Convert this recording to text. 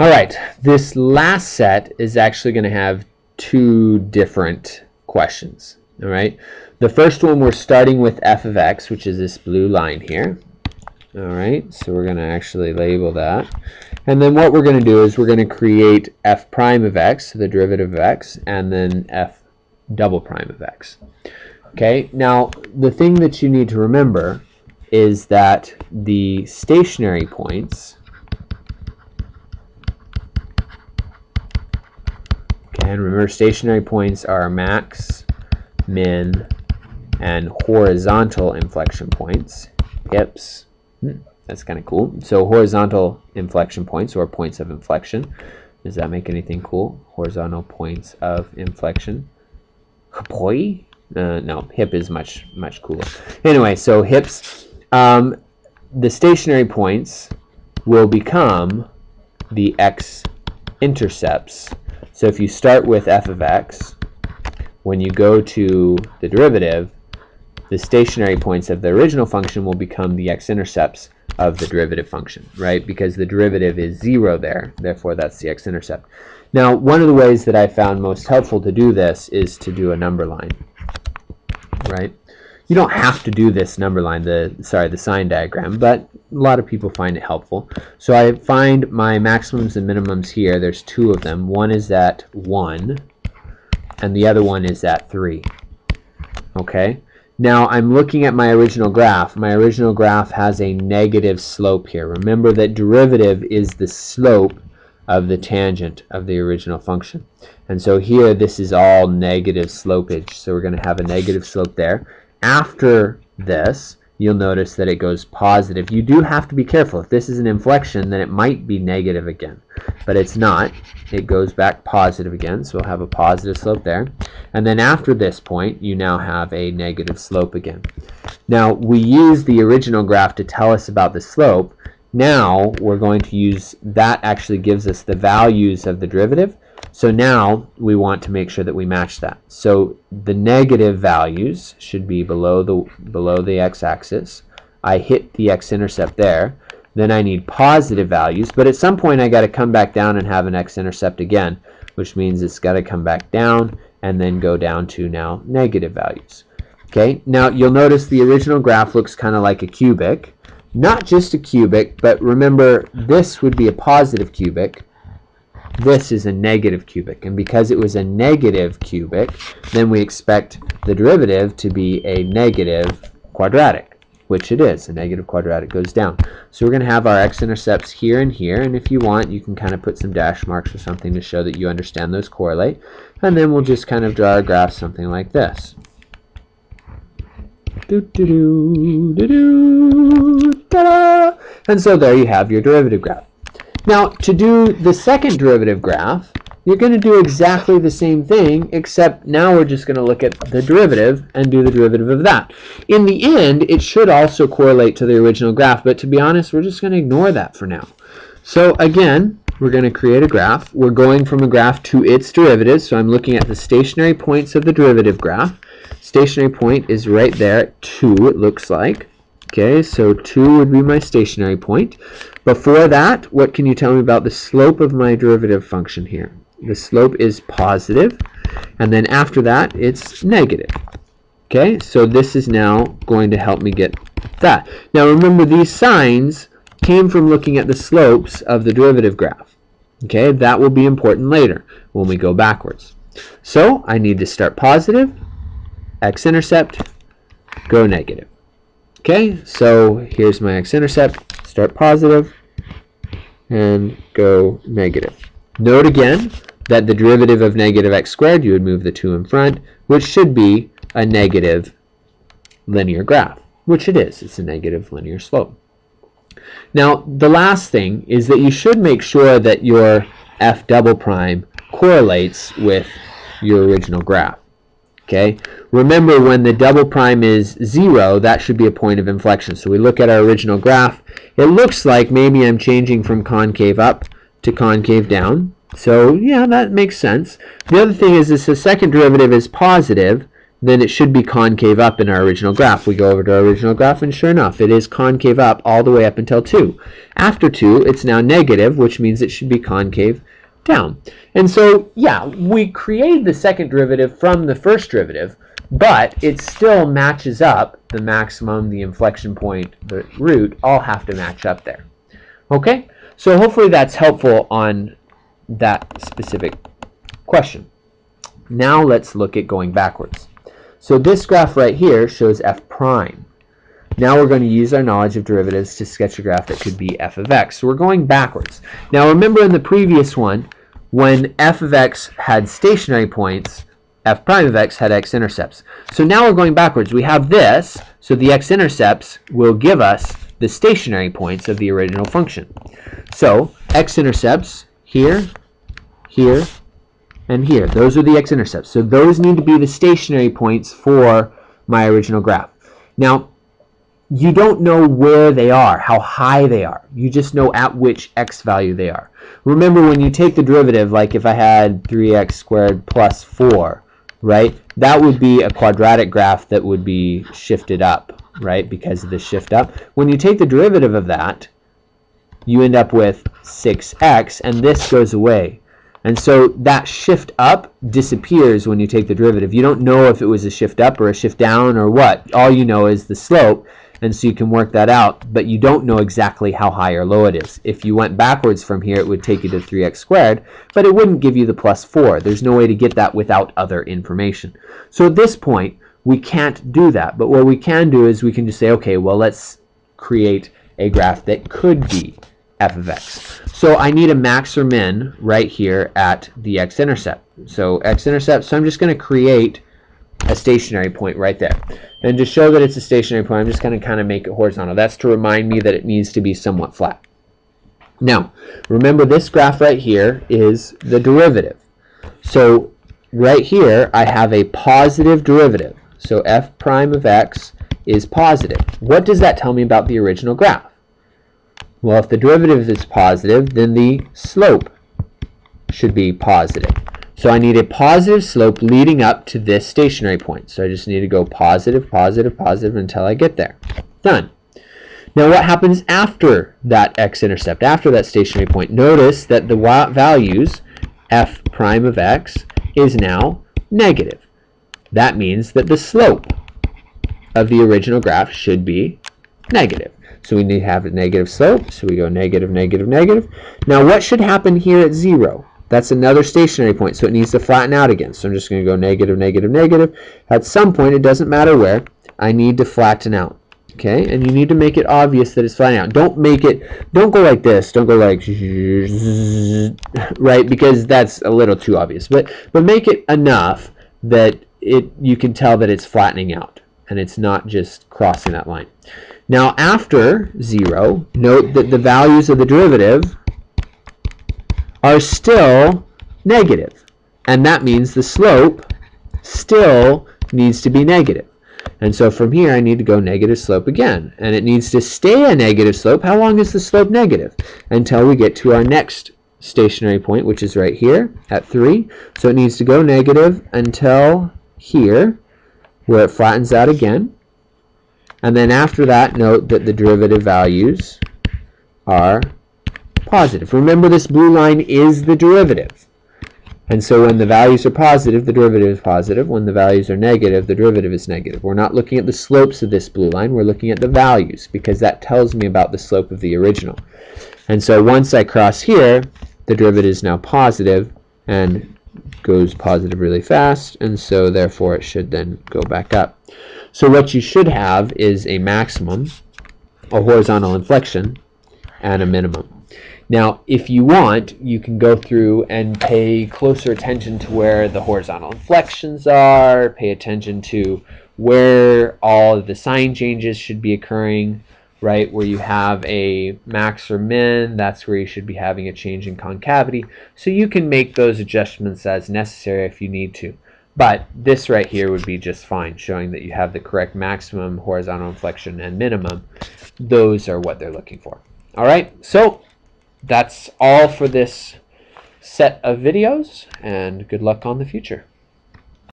All right, this last set is actually going to have two different questions. All right, the first one we're starting with f of x, which is this blue line here. All right, so we're going to actually label that. And then what we're going to do is we're going to create f prime of x, the derivative of x, and then f double prime of x. Okay, now the thing that you need to remember is that the stationary points and remember stationary points are max, min, and horizontal inflection points, hips. Hmm, that's kind of cool. So horizontal inflection points or points of inflection. Does that make anything cool? Horizontal points of inflection. Boy? Uh, no, hip is much, much cooler. Anyway, so hips, um, the stationary points will become the x-intercepts. So if you start with f of x, when you go to the derivative, the stationary points of the original function will become the x-intercepts of the derivative function, right? Because the derivative is 0 there, therefore that's the x-intercept. Now, one of the ways that I found most helpful to do this is to do a number line, right? You don't have to do this number line, the sorry, the sign diagram, but a lot of people find it helpful. So I find my maximums and minimums here. There's two of them. One is at 1, and the other one is at 3. Okay? Now I'm looking at my original graph. My original graph has a negative slope here. Remember that derivative is the slope of the tangent of the original function. And so here this is all negative slopage. So we're going to have a negative slope there. After this, you'll notice that it goes positive. You do have to be careful. If this is an inflection, then it might be negative again. But it's not. It goes back positive again, so we'll have a positive slope there. And then after this point, you now have a negative slope again. Now, we use the original graph to tell us about the slope. Now, we're going to use, that actually gives us the values of the derivative. So now we want to make sure that we match that. So the negative values should be below the below the x-axis. I hit the x-intercept there. Then I need positive values, but at some point I got to come back down and have an x-intercept again, which means it's got to come back down and then go down to now negative values. Okay, now you'll notice the original graph looks kind of like a cubic. Not just a cubic, but remember this would be a positive cubic this is a negative cubic. And because it was a negative cubic, then we expect the derivative to be a negative quadratic, which it is. A negative quadratic goes down. So we're going to have our x-intercepts here and here. And if you want, you can kind of put some dash marks or something to show that you understand those correlate. And then we'll just kind of draw our graph something like this. Do, do, do, do, do. And so there you have your derivative graph. Now, to do the second derivative graph, you're going to do exactly the same thing, except now we're just going to look at the derivative and do the derivative of that. In the end, it should also correlate to the original graph, but to be honest, we're just going to ignore that for now. So again, we're going to create a graph. We're going from a graph to its derivative, so I'm looking at the stationary points of the derivative graph. Stationary point is right there at 2, it looks like. Okay, so 2 would be my stationary point. Before that, what can you tell me about the slope of my derivative function here? The slope is positive, and then after that, it's negative. Okay, so this is now going to help me get that. Now remember, these signs came from looking at the slopes of the derivative graph. Okay, that will be important later when we go backwards. So I need to start positive, x-intercept, go negative. Okay, so here's my x-intercept. Start positive and go negative. Note again that the derivative of negative x squared, you would move the 2 in front, which should be a negative linear graph, which it is. It's a negative linear slope. Now, the last thing is that you should make sure that your f double prime correlates with your original graph. Okay. Remember, when the double prime is 0, that should be a point of inflection. So we look at our original graph. It looks like maybe I'm changing from concave up to concave down. So yeah, that makes sense. The other thing is if the second derivative is positive, then it should be concave up in our original graph. We go over to our original graph, and sure enough, it is concave up all the way up until 2. After 2, it's now negative, which means it should be concave down. And so, yeah, we created the second derivative from the first derivative, but it still matches up. The maximum, the inflection point, the root, all have to match up there. Okay? So hopefully that's helpful on that specific question. Now let's look at going backwards. So this graph right here shows f prime. Now we're going to use our knowledge of derivatives to sketch a graph that could be f of x. So we're going backwards. Now remember in the previous one, when f of x had stationary points, f prime of x had x-intercepts. So now we're going backwards. We have this, so the x-intercepts will give us the stationary points of the original function. So x-intercepts here, here, and here. Those are the x-intercepts. So those need to be the stationary points for my original graph. Now, you don't know where they are, how high they are. You just know at which x value they are. Remember when you take the derivative, like if I had 3x squared plus 4, right? That would be a quadratic graph that would be shifted up, right, because of the shift up. When you take the derivative of that, you end up with 6x, and this goes away. And so that shift up disappears when you take the derivative. You don't know if it was a shift up or a shift down or what. All you know is the slope, and so you can work that out, but you don't know exactly how high or low it is. If you went backwards from here, it would take you to 3x squared, but it wouldn't give you the plus 4. There's no way to get that without other information. So at this point, we can't do that, but what we can do is we can just say, okay, well, let's create a graph that could be f of x. So I need a max or min right here at the x-intercept. So x-intercept, so I'm just going to create a stationary point right there. And to show that it's a stationary point, I'm just going to kind of make it horizontal. That's to remind me that it needs to be somewhat flat. Now, remember this graph right here is the derivative. So right here, I have a positive derivative. So f prime of x is positive. What does that tell me about the original graph? Well, if the derivative is positive, then the slope should be positive. So I need a positive slope leading up to this stationary point. So I just need to go positive, positive, positive until I get there. Done. Now what happens after that x-intercept, after that stationary point? Notice that the values f prime of x is now negative. That means that the slope of the original graph should be negative. So we need to have a negative slope. So we go negative, negative, negative. Now what should happen here at 0? That's another stationary point, so it needs to flatten out again. So I'm just going to go negative, negative, negative. At some point, it doesn't matter where, I need to flatten out. Okay, and you need to make it obvious that it's flattening out. Don't make it, don't go like this. Don't go like, right, because that's a little too obvious. But, but make it enough that it you can tell that it's flattening out and it's not just crossing that line. Now after 0, note that the values of the derivative are still negative. And that means the slope still needs to be negative. And so from here, I need to go negative slope again. And it needs to stay a negative slope. How long is the slope negative? Until we get to our next stationary point, which is right here at 3. So it needs to go negative until here, where it flattens out again. And then after that, note that the derivative values are positive. Remember this blue line is the derivative. And so when the values are positive, the derivative is positive. When the values are negative, the derivative is negative. We're not looking at the slopes of this blue line, we're looking at the values because that tells me about the slope of the original. And so once I cross here, the derivative is now positive and goes positive really fast, and so therefore it should then go back up. So what you should have is a maximum, a horizontal inflection, and a minimum. Now, if you want, you can go through and pay closer attention to where the horizontal inflections are, pay attention to where all the sign changes should be occurring, right? Where you have a max or min, that's where you should be having a change in concavity. So you can make those adjustments as necessary if you need to. But this right here would be just fine, showing that you have the correct maximum, horizontal inflection, and minimum. Those are what they're looking for. All right, so that's all for this set of videos, and good luck on the future.